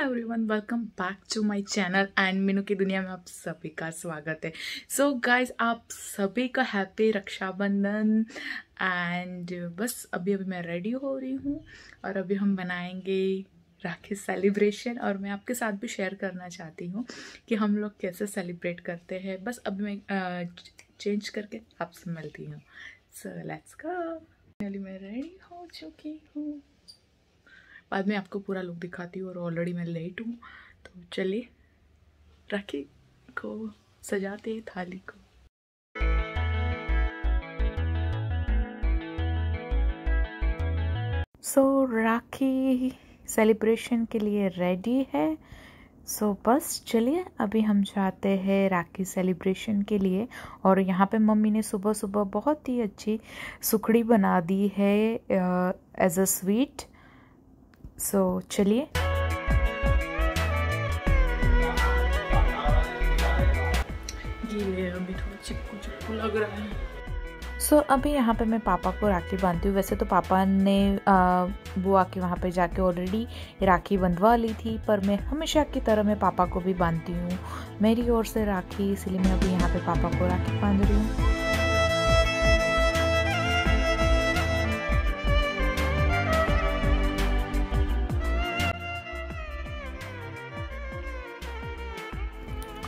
Everyone welcome back to my channel and Meenu की दुनिया में आप सभी का स्वागत है सो so गाइस आप सभी का हैप्पी रक्षाबंधन एंड बस अभी अभी मैं रेडी हो रही हूँ और अभी हम बनाएँगे राखी सेलिब्रेशन और मैं आपके साथ भी शेयर करना चाहती हूँ कि हम लोग कैसे सेलिब्रेट करते हैं। बस अभी मैं चेंज करके आपसे मिलती हूँ। सो लेट्स गो मैं रेडी हो चुकी हूँ। बाद में आपको पूरा लुक दिखाती हूँ और ऑलरेडी मैं लेट हूँ। तो चलिए राखी को सजाते हैं थाली को। सो so, राखी सेलिब्रेशन के लिए रेडी है। सो so, बस चलिए अभी हम जाते हैं राखी सेलिब्रेशन के लिए और यहाँ पे मम्मी ने सुबह सुबह बहुत ही अच्छी सुखड़ी बना दी है एज अ स्वीट सो चलिए। ये अभी थोड़ा चिपकू चिपकू लग रहा है। सो so, अभी यहाँ पे मैं पापा को राखी बांधती हूँ। वैसे तो पापा ने आ, बुआ के वहाँ पे जाके ऑलरेडी राखी बंधवा ली थी पर मैं हमेशा की तरह मैं पापा को भी बांधती हूँ। मेरी ओर से राखी इसलिए मैं अभी यहाँ पे पापा को राखी बाँध रही हूँ।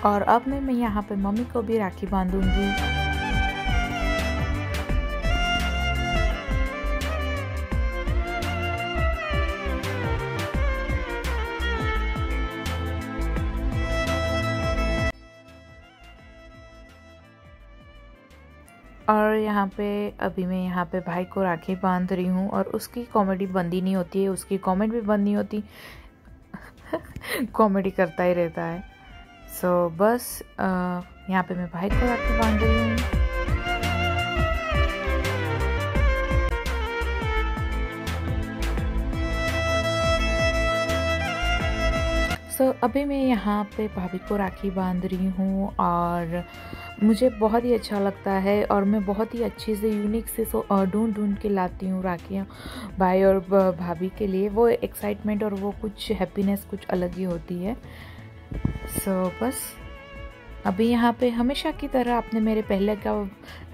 और अब मैं मैं यहाँ पे मम्मी को भी राखी बांधूँगी। और यहाँ पे अभी मैं यहाँ पे भाई को राखी बाँध रही हूँ और उसकी कॉमेडी बंदी नहीं होती है उसकी कमेंट भी बंद नहीं होती। कॉमेडी करता ही रहता है। सो so, बस यहाँ पे मैं भाई को राखी बाँध रही हूँ। सो so, अभी मैं यहाँ पे भाभी को राखी बाँध रही हूँ और मुझे बहुत ही अच्छा लगता है और मैं बहुत ही अच्छे से यूनिक से सो ढूंढ ढूंढ के लाती हूँ राखियाँ भाई और भाभी के लिए। वो एक्साइटमेंट और वो कुछ हैप्पीनेस कुछ अलग ही होती है। सो so, बस। अभी यहाँ पे हमेशा की तरह आपने मेरे पहले का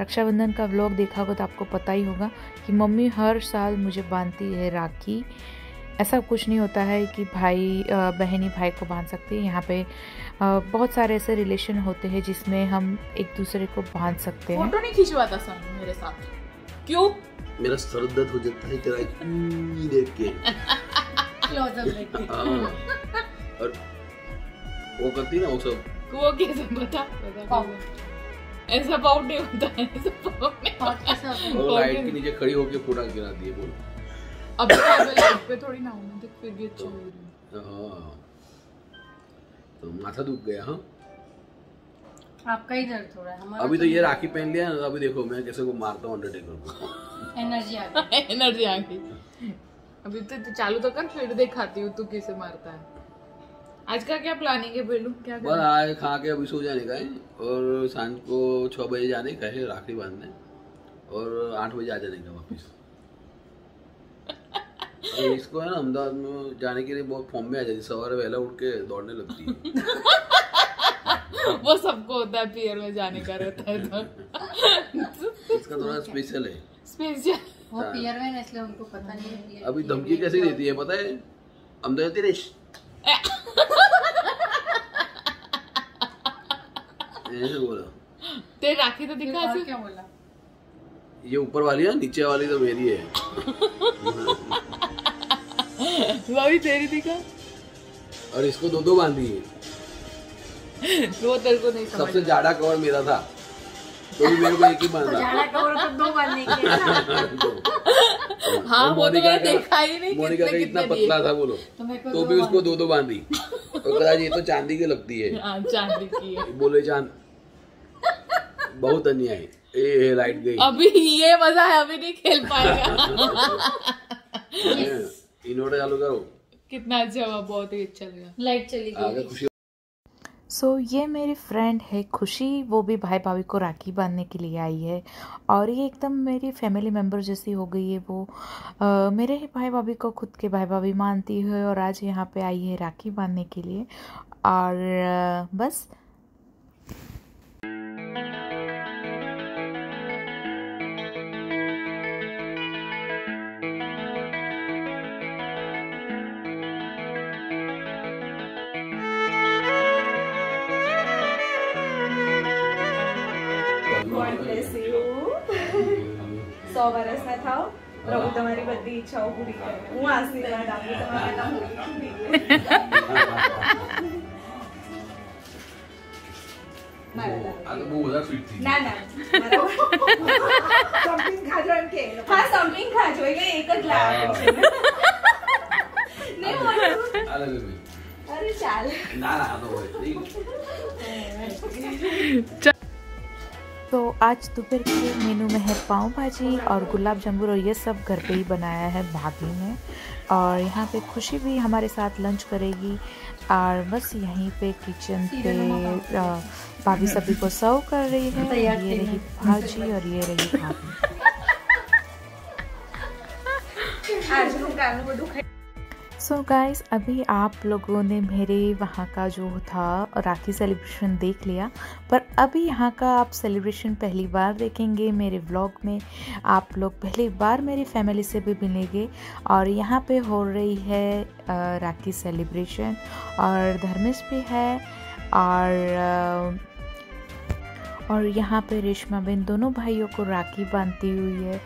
रक्षाबंधन का व्लॉग देखा होगा तो आपको पता ही होगा कि मम्मी हर साल मुझे बांधती है राखी। ऐसा कुछ नहीं होता है कि भाई बहन ही भाई को बाँध सकती है। यहाँ पे बहुत सारे ऐसे रिलेशन होते हैं जिसमें हम एक दूसरे को बाँध सकते हैं। फ़ोटो नहीं खिंचवाता सर मेरे साथ। क्यों? मेरा सर दर्द हो जाता है तेरा देख के। हाँ। और वो करती ना वो सब। वो कैसे बता? ऐसा पाउट नहीं होता है ऐसा पाउट नहीं वो लाइट के नीचे खड़ी होके फ़ोटो गिराती है बोल। अब लाइट पे थोड़ी ना हूँ तो फिर भी अच्छा हो रही हाँ। तो माथा दुख गया हाँ। आपका ही दर्द हो रहा है हमारा अभी तो ये राखी पहन लिया ना अभी देखो मैं कैसे को मारता हूँ अंडरटेकर को। एनर्जी आ गई एनर्जी आ गई। अभी तो चालू तो कर फिर दिखाती हूँ तू कैसे मारता है। आज का क्या प्लानिंग है बेलू? क्या बस आज खा के अभी सो जाने का है और शाम को छह बजे जाने का है राखी बांधने और आठ बजे आ जाने का वापस। इसको है ना अहमदाबाद में जाने के लिए बहुत फॉर्म में आ जाती सवार पहले उठ के दौड़ने लगती है। वो सबको होता है पियर में जाने का रहता है तो। इसका थोड़ा स्पेशल है। स्पेशल वो पियर में इसलिए उनको पता नहीं है अभी धमकी कैसे देती है पता है? अहमदाबाद तिरेश ऐसे बोला। तेरी राखी तो दिखा क्या बोला? ये ऊपर वाली है नीचे वाली तो मेरी है। भाभी तेरी दिखा और इसको दो दो बांधी है वो तेरे को नहीं समझ सबसे ज़्यादा कवर मेरा था। तो भी मेरे को एक ही बांधा। जाना कवर तो दो बांधने के है वो तो मैंने देखा ही नहीं मोनिका का कितने इतना पतला था बोलो तो तो दो भी उसको दो दो बांधी। और कहा ये तो चांदी की लगती है। हाँ चांदी की है। बोले चाँद बहुत अन्याय ए ए, लाइट गई। अभी ये मज़ा है अभी नहीं खेल पाएगा। इन्वर्टर चालू करो कितना अच्छा हुआ बहुत ही अच्छा लगा। लाइट चली गई। खुशी सो so, ये मेरी फ्रेंड है खुशी वो भी भाई भाभी को राखी बांधने के लिए आई है। और ये एकदम मेरी फैमिली मेंबर जैसी हो गई है वो। आ, मेरे ही भाई भाभी को खुद के भाई भाभी मानती है और आज यहाँ पे आई है राखी बांधने के लिए। और आ, बस સો વર્ષના થાવ પ્રભુ તમારી બધી ઈચ્છાઓ પૂરી કરે હું આશીર્વાદ આપું તમારે ના આ તો બહુ બધા સ્વીટ થઈ ના ના સમથિંગ ખાજો એમ કે હા સમથિંગ ખાજો એટલે એક જ લાવે છે નહીં મોટું આ લે ભાઈ અરે ચાલ ના ના આ તો હોય નહીં तो आज दोपहर के मेनू में है पाव भाजी और गुलाब जामुन और ये सब घर पे ही बनाया है भाभी ने और यहाँ पे खुशी भी हमारे साथ लंच करेगी और बस यहीं पे किचन पे भाभी सभी को सर्व कर रही है। ये रही भाजी और ये रही भाभी। सो so गाइस अभी आप लोगों ने मेरे वहाँ का जो था राखी सेलिब्रेशन देख लिया, पर अभी यहाँ का आप सेलिब्रेशन पहली बार देखेंगे मेरे व्लॉग में। आप लोग पहली बार मेरी फैमिली से भी मिलेंगे और यहाँ पे हो रही है राखी सेलिब्रेशन और धर्मेश भी है और और यहाँ पे रेशमा बहन दोनों भाइयों को राखी बांधती हुई है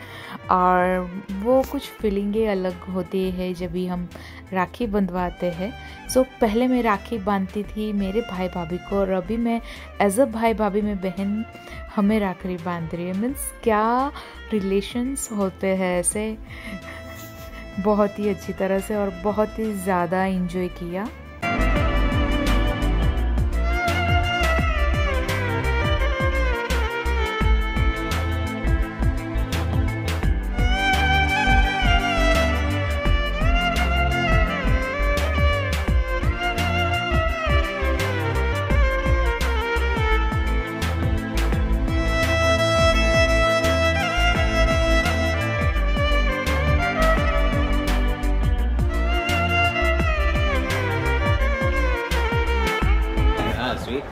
और वो कुछ फीलिंगें अलग होती है जब भी हम राखी बंधवाते हैं। सो पहले मैं राखी बांधती थी मेरे भाई भाभी को और अभी मैं एज अ भाई भाभी में बहन, हमें राखी बाँध रही है। मीन्स क्या रिलेशन्स होते हैं ऐसे? बहुत ही अच्छी तरह से और बहुत ही ज़्यादा इंजॉय किया।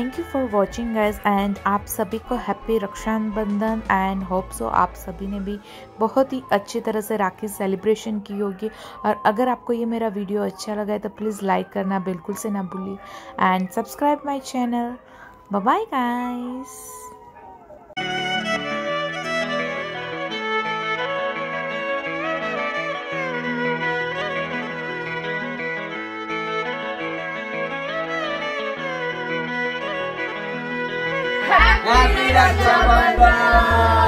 Thank you for watching guys and आप सभी को happy Rakshabandhan and hope so आप सभी ने भी बहुत ही अच्छी तरह से राखी सेलिब्रेशन की होगी। और अगर आपको ये मेरा वीडियो अच्छा लगा है तो प्लीज़ लाइक करना बिल्कुल से ना भूलिए। And subscribe my channel bye guys Pinaglaban ba?